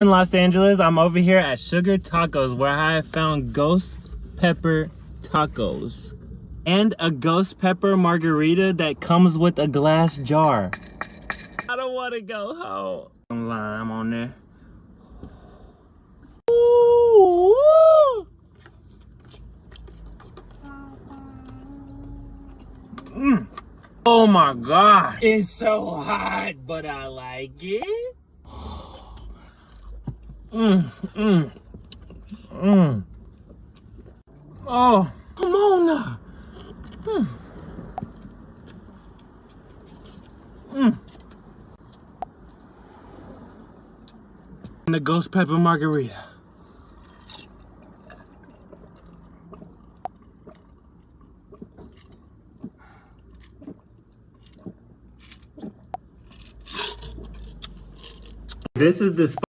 in Los Angeles. I'm over here at Sugar Tacos where I found ghost pepper tacos and a ghost pepper margarita that comes with a glass jar. I don't want to go home. Lime on there. Ooh. Mm. Oh my god. It's so hot, but I like it. Mm, mm, mm. Oh, come on now. Mm. Mm. The ghost pepper margarita. This is the